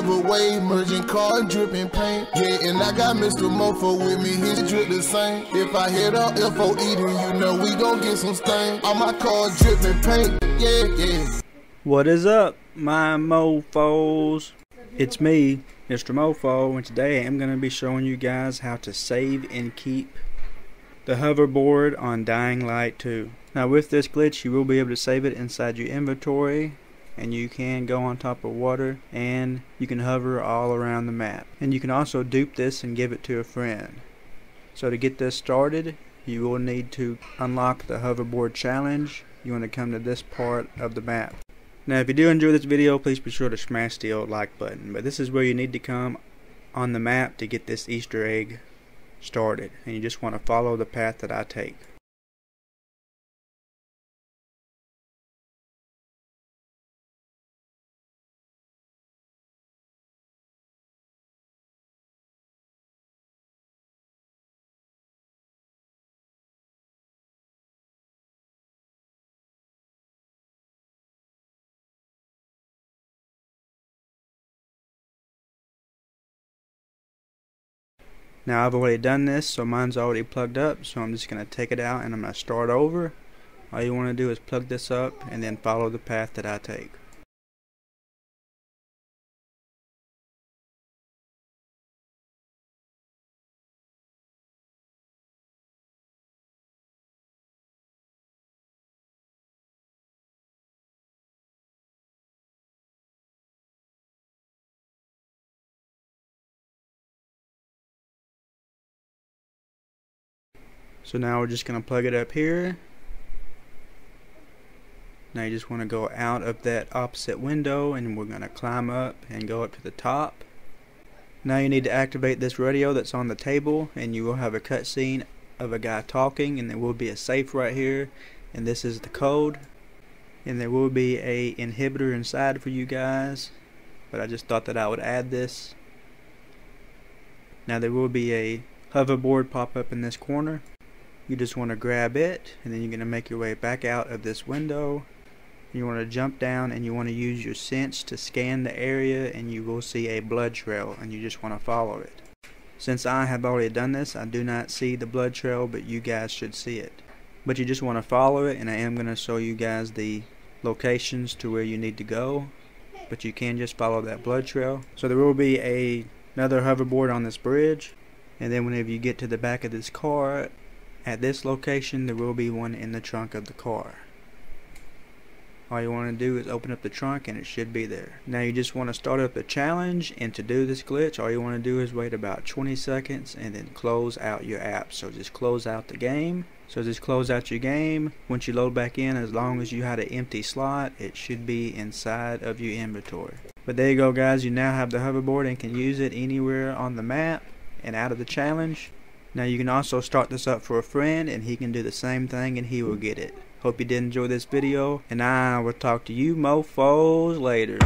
giveaway, merging car and dripping paint. Yeah, and I got Mr. Mofo with me, his drip the same. If I hit up FOE, then you know we gon' get some stain. On my car dripping paint, yeah, yeah. What is up, my mofos? It's me, Mr. Mofo, and today I'm going to be showing you guys how to save and keep the hoverboard on Dying Light 2. Now with this glitch you will be able to save it inside your inventory and you can go on top of water and you can hover all around the map. And you can also dupe this and give it to a friend. So to get this started you will need to unlock the hoverboard challenge. You want to come to this part of the map. Now if you do enjoy this video please be sure to smash the old like button. But this is where you need to come on the map to get this Easter egg started. And you just want to follow the path that I take. Now I've already done this so mine's already plugged up so I'm just going to take it out and I'm going to start over. All you want to do is plug this up and then follow the path that I take. So now we're just going to plug it up here. Now you just want to go out of that opposite window and we're going to climb up and go up to the top. Now you need to activate this radio that's on the table and you will have a cutscene of a guy talking and there will be a safe right here and this is the code and there will be a inhibitor inside for you guys but I just thought that I would add this. Now there will be a hoverboard pop up in this corner you just want to grab it and then you're going to make your way back out of this window. You want to jump down and you want to use your sense to scan the area and you will see a blood trail and you just want to follow it. Since I have already done this I do not see the blood trail but you guys should see it. But you just want to follow it and I am going to show you guys the locations to where you need to go. But you can just follow that blood trail. So there will be a another hoverboard on this bridge. And then whenever you get to the back of this car at this location there will be one in the trunk of the car. All you want to do is open up the trunk and it should be there. Now you just want to start up the challenge and to do this glitch all you want to do is wait about 20 seconds and then close out your app. So just close out the game. So just close out your game. Once you load back in as long as you had an empty slot it should be inside of your inventory. But there you go guys you now have the hoverboard and can use it anywhere on the map and out of the challenge. Now you can also start this up for a friend and he can do the same thing and he will get it. Hope you did enjoy this video and I will talk to you mofos later.